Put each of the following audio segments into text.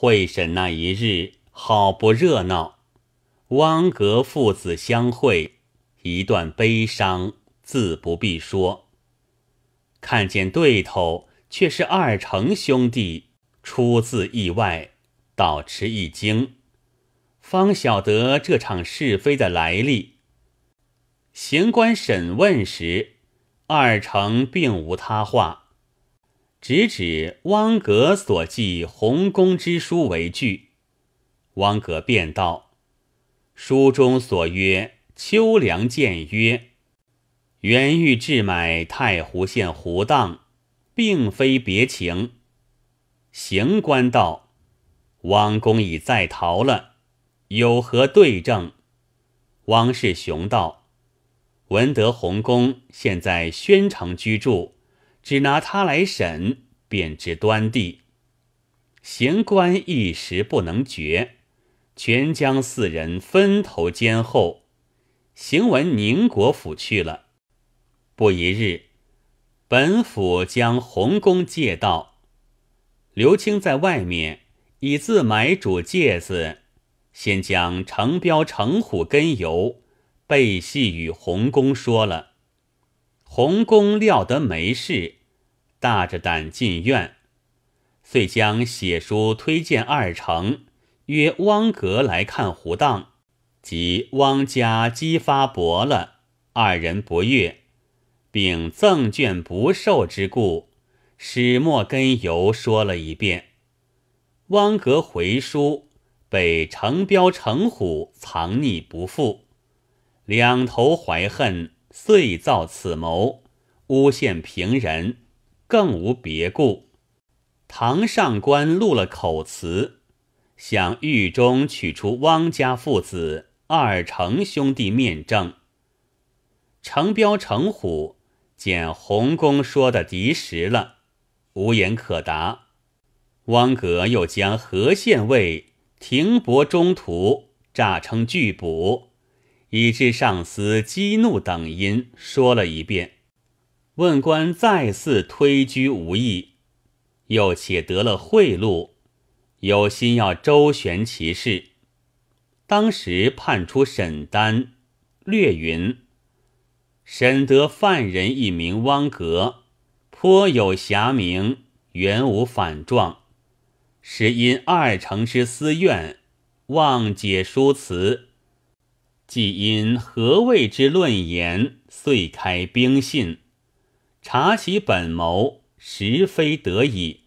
会审那一日，好不热闹。汪格父子相会，一段悲伤自不必说。看见对头却是二成兄弟，出自意外，倒吃一惊，方晓得这场是非的来历。行官审问时，二成并无他话，直指汪格所记洪公之书为据。汪格便道。书中所曰“秋凉见曰，原欲置买太湖县湖荡，并非别情。”刑官道：“汪公已在逃了，有何对证？”汪世雄道：“闻得洪公现在宣城居住，只拿他来审，便知端地。”刑官一时不能决。全将四人分头监候，行文宁国府去了。不一日，本府将洪公借到，刘清在外面以自买主介子，先将程彪、程虎根由背细与洪公说了。洪公料得没事，大着胆进院，遂将写书推荐二成。约汪格来看胡当，即汪家姬发薄了，二人不悦，并赠卷不受之故，始末根由说了一遍。汪格回书，被程彪、程虎藏匿不复，两头怀恨，遂造此谋，诬陷平人，更无别故。堂上官录了口词。向狱中取出汪家父子二成兄弟面证。程彪、程虎见洪公说的敌实了，无言可答。汪格又将何县尉停泊中途，诈称拒捕，以致上司激怒等因说了一遍。问官再次推居无益，又且得了贿赂。有心要周旋其事，当时判出沈丹，略云：审得犯人一名汪格，颇有侠名，原无反状，是因二成之私怨，妄解书词，既因何谓之论言，遂开兵信，查其本谋，实非得已。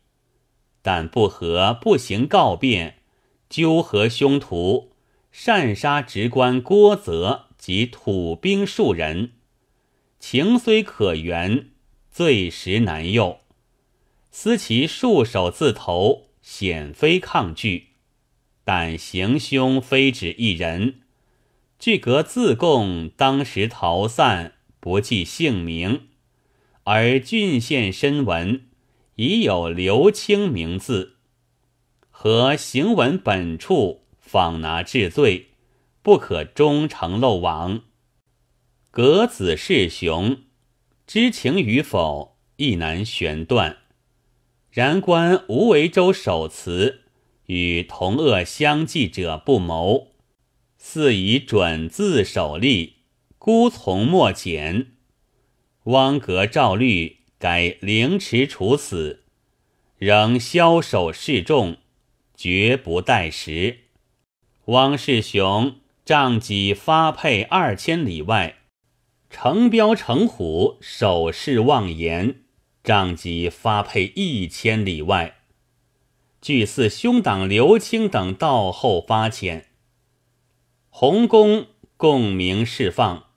但不和不行告变，纠合凶徒，擅杀直官郭泽及土兵数人，情虽可原，罪实难宥。思其束手自投，显非抗拒，但行凶非止一人，具格自供当时逃散，不记姓名，而郡县申文。已有刘清名字，和行文本处访拿治罪，不可终成漏网。格子世雄知情与否，亦难悬断。然观吴为州守词与同恶相济者不谋，似以准字守立，孤从莫简。汪格赵律。改凌迟处死，仍枭首示众，绝不待时。汪世雄仗己发配二千里外，程彪、程虎守势妄言，仗己发配一千里外。据似兄党刘清等到后发遣，洪公共鸣释放，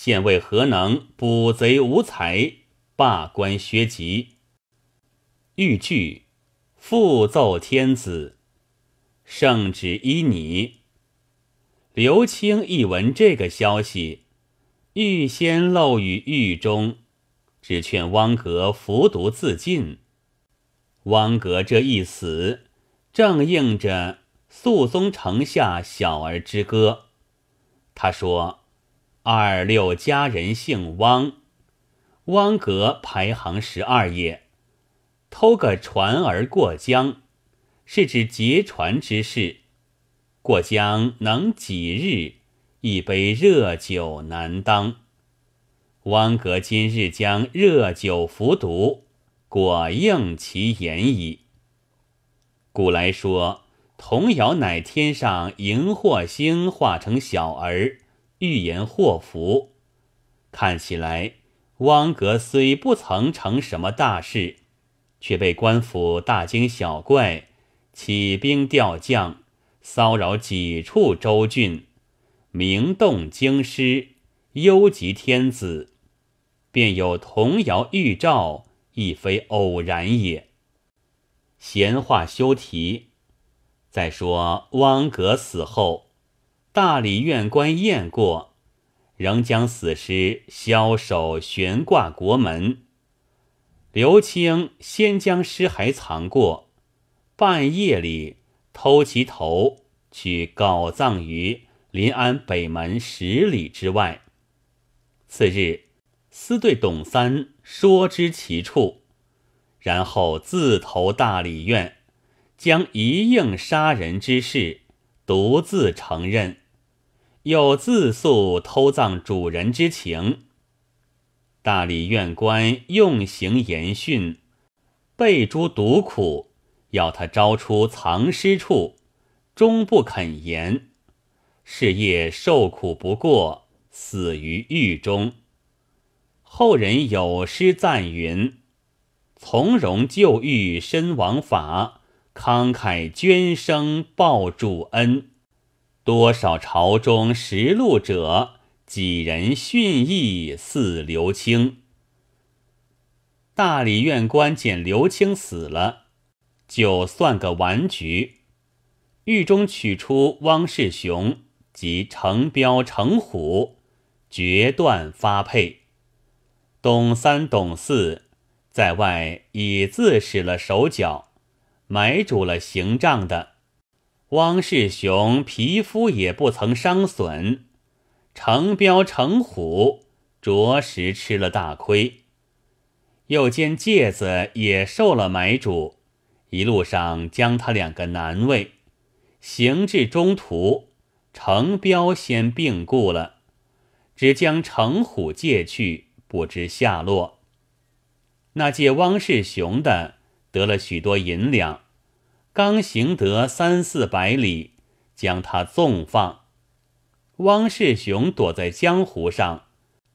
现为何能捕贼无才？罢官削籍，欲据复奏天子，圣旨依你。刘清一闻这个消息，预先漏于狱中，只劝汪格服毒自尽。汪格这一死，正应着肃宗城下小儿之歌。他说：“二六家人姓汪。”汪格排行十二也，偷个船儿过江，是指劫船之事。过江能几日？一杯热酒难当。汪格今日将热酒服毒，果应其言矣。古来说，童谣乃天上荧惑星化成小儿，预言祸福。看起来，汪格虽不曾成什么大事，却被官府大惊小怪，起兵调将，骚扰几处州郡，名动京师，忧及天子。便有童谣预兆，亦非偶然也。闲话休提。再说汪格死后，大理院官验过，仍将死尸枭首悬挂国门。刘清先将尸骸藏过，半夜里偷其头去缟葬于临安北门十里之外。次日。私对董三说知其处，然后自投大理院，将一应杀人之事独自承认，又自诉偷葬主人之情。大理院官用刑严训，备诸毒苦，要他招出藏尸处，终不肯言。是夜受苦不过，死于狱中。后人有诗赞云：“从容就狱身亡法，慷慨捐生报主恩。多少朝中实录者，几人殉义似刘清。”大理院官见刘清死了，就算个完局。狱中取出汪世雄及程彪、程虎，决断发配。董三、董四在外已自使了手脚，买主了行账的。汪世雄皮肤也不曾伤损，程彪、程虎着实吃了大亏。又见介子也受了买主，一路上将他两个难为。行至中途，程彪先病故了，只将程虎借去。不知下落。那借汪世雄的得了许多银两，刚行得三四百里，将他纵放。汪世雄躲在江湖上，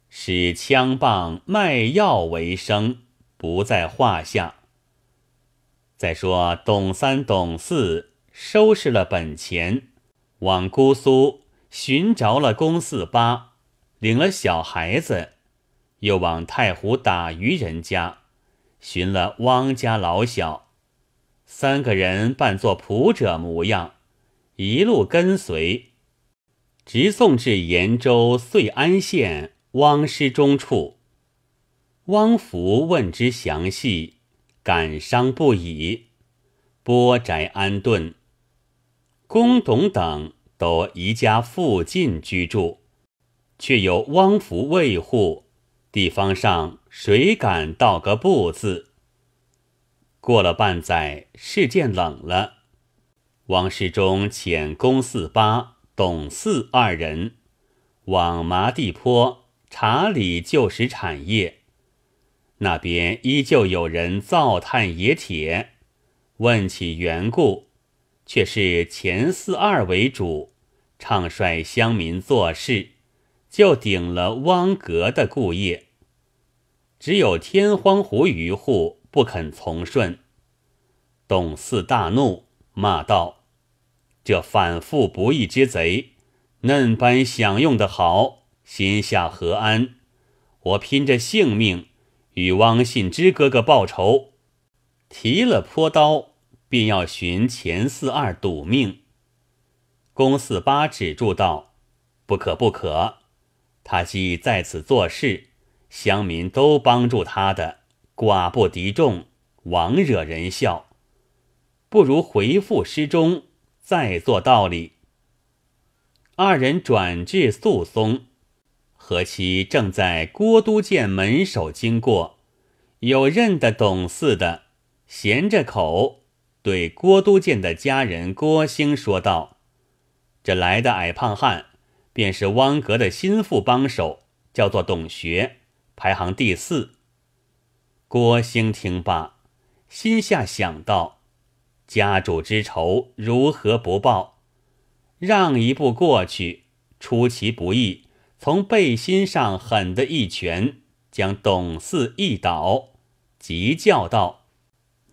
使枪棒卖药为生，不在话下。再说董三、董四收拾了本钱，往姑苏寻着了公四八，领了小孩子。又往太湖打渔人家寻了汪家老小，三个人扮作仆者模样，一路跟随，直送至延州遂安县汪师中处。汪福问之详细，感伤不已，拨宅安顿。公董等都移家附近居住，却有汪福卫护。地方上谁敢道个不字？过了半载，事件冷了。王世忠遣公四八、董四二人往麻地坡查理旧时产业，那边依旧有人造炭冶铁。问起缘故，却是钱四二为主，唱率乡民做事。就顶了汪格的故业，只有天荒湖渔户不肯从顺。董四大怒，骂道：“这反复不义之贼，嫩般享用的好，心下何安？我拼着性命与汪信之哥哥报仇。”提了坡刀，便要寻钱四二赌命。公四八止住道：“不可，不可。”他既在此做事，乡民都帮助他的，寡不敌众，枉惹人笑。不如回复诗中，再做道理。二人转至宿松，何其正在郭都监门首经过，有认得董四的，闲着口，对郭都监的家人郭兴说道：“这来的矮胖汉，便是汪格的心腹帮手，叫做董学，排行第四。”郭兴听罢，心下想到：家主之仇，如何不报？让一步过去，出其不意，从背心上狠的一拳，将董四一倒，急叫道。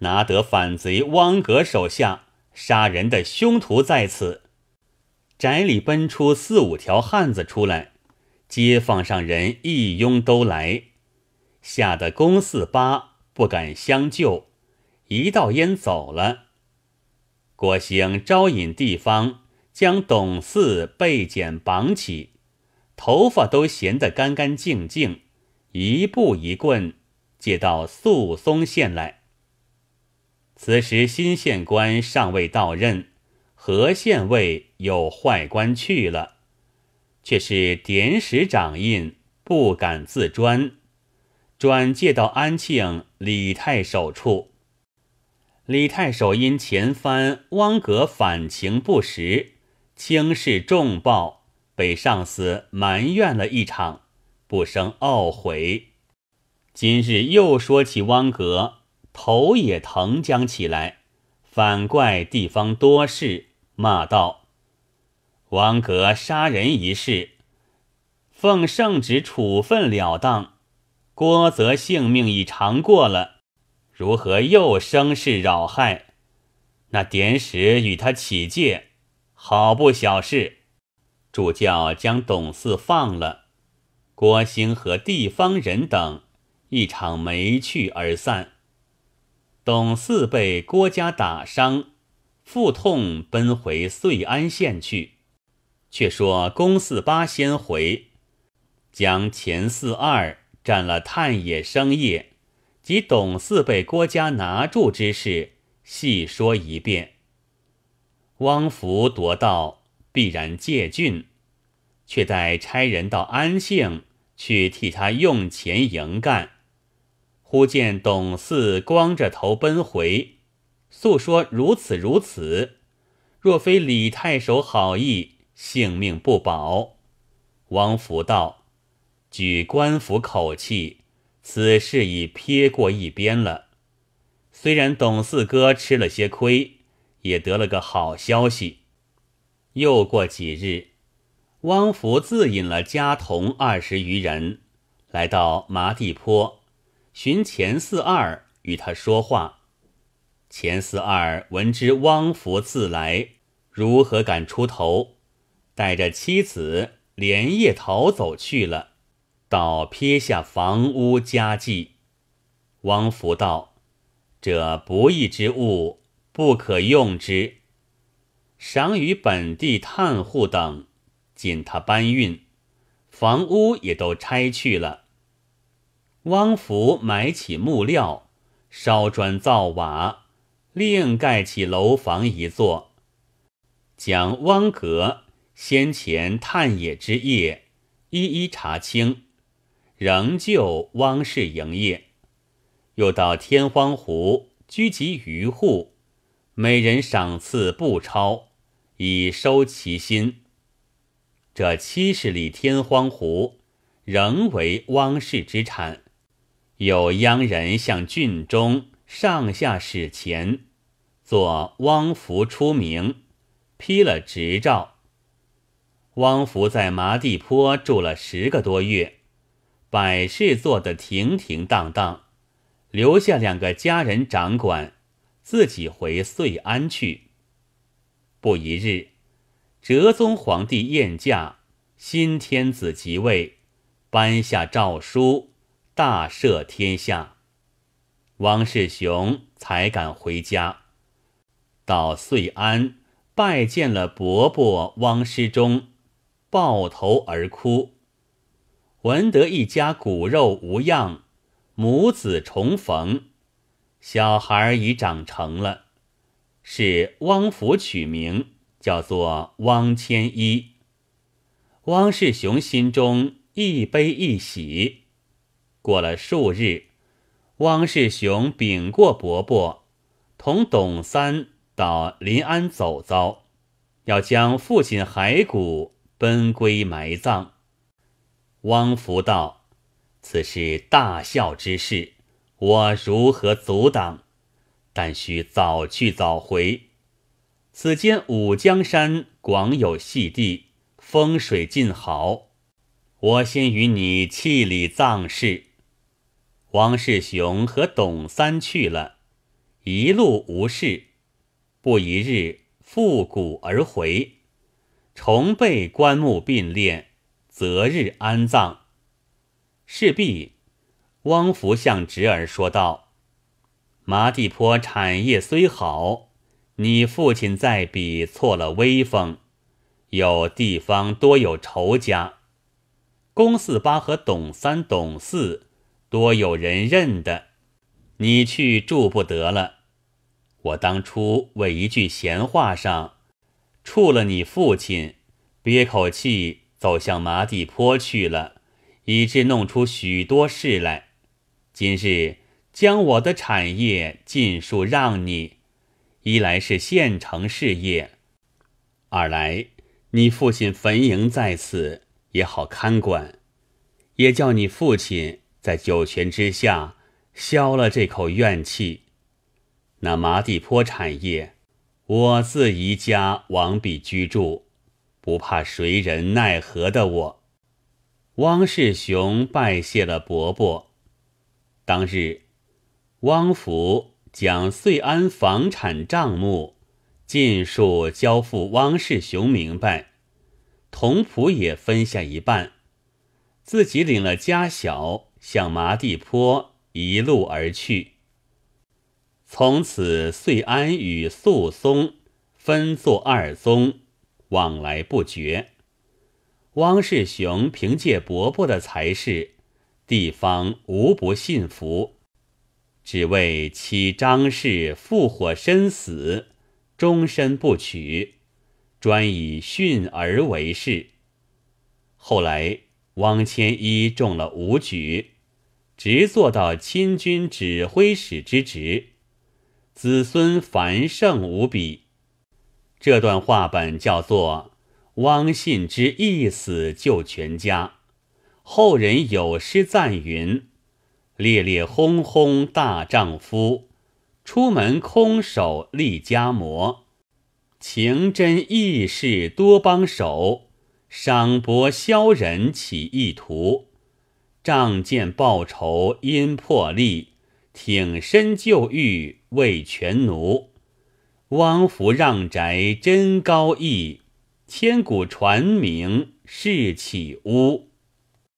拿得反贼汪格手下杀人的凶徒在此，宅里奔出四五条汉子出来，街坊上人一拥都来，吓得公四八不敢相救，一道烟走了。郭兴招引地方，将董四被剪绑起，头发都闲得干干净净，一步一棍接到宿松县来。此时新县官尚未到任，何县尉有坏官去了，却是典史掌印不敢自专，转借到安庆李太守处。李太守因前番汪格反情不实，轻视重报，被上司埋怨了一场，不生懊悔。今日又说起汪格。头也疼将起来，反怪地方多事，骂道：“王阁杀人一事，奉圣旨处分了当，郭则性命已尝过了，如何又生事扰害？那典史与他起戒，好不小事。主教将董四放了，郭兴和地方人等一场没趣而散。”董四被郭家打伤，腹痛奔回遂安县去。却说公四八先回，将钱四二占了探野生业及董四被郭家拿住之事细说一遍。汪福夺道必然借郡，却待差人到安庆去替他用钱营干。忽见董四光着头奔回，诉说如此如此。若非李太守好意，性命不保。王福道：“举官府口气，此事已撇过一边了。虽然董四哥吃了些亏，也得了个好消息。”又过几日，汪福自引了家童二十余人，来到麻地坡。寻钱四二与他说话，钱四二闻知汪福自来，如何敢出头？带着妻子连夜逃走去了，倒撇下房屋家计。汪福道：“这不义之物，不可用之。赏与本地探户等，尽他搬运，房屋也都拆去了。”汪福买起木料，烧砖造瓦，另盖起楼房一座，将汪阁先前探野之业一一查清，仍旧汪氏营业。又到天荒湖聚集渔户，每人赏赐不超，以收其心。这七十里天荒湖，仍为汪氏之产。有央人向郡中上下使钱，做汪福出名，批了执照。汪福在麻地坡住了十个多月，百事做得停停当当，留下两个家人掌管，自己回遂安去。不一日，哲宗皇帝宴驾，新天子即位，颁下诏书。大赦天下，汪世雄才敢回家。到遂安拜见了伯伯汪师忠，抱头而哭。闻得一家骨肉无恙，母子重逢，小孩已长成了，是汪府取名，叫做汪千一。汪世雄心中一悲一喜。过了数日，汪世雄禀过伯伯，同董三到临安走遭，要将父亲骸骨奔归埋葬。汪福道：“此是大孝之事，我如何阻挡？但须早去早回。此间五江山广有细地，风水尽好。我先与你弃礼葬事。”王世雄和董三去了，一路无事。不一日，复古而回，重备棺木并列，择日安葬。事毕，汪福向侄儿说道：“麻地坡产业虽好，你父亲在彼错了威风，有地方多有仇家，公四八和董三、董四。”多有人认的，你去住不得了。我当初为一句闲话上，触了你父亲，憋口气走向麻地坡去了，以致弄出许多事来。今日将我的产业尽数让你，一来是县城事业，二来你父亲坟茔在此，也好看管，也叫你父亲。在九泉之下消了这口怨气。那麻地坡产业，我自宜家往彼居住，不怕谁人奈何的。我汪世雄拜谢了伯伯。当日，汪府将遂安房产账目尽数交付汪世雄明白，同仆也分下一半，自己领了家小。向麻地坡一路而去。从此，遂安与肃松分作二宗，往来不绝。汪世雄凭借伯伯的才识，地方无不信服，只为妻张氏复火身死，终身不娶，专以训儿为事。后来。汪千一中了武举，直做到亲军指挥使之职，子孙繁盛无比。这段话本叫做《汪信之一死救全家》，后人有诗赞云：“烈烈轰轰大丈夫，出门空手立家模，情真义士多帮手。”赏博骁人起意图，仗剑报仇因破例，挺身救狱为权奴。汪福让宅真高义，千古传名世岂污。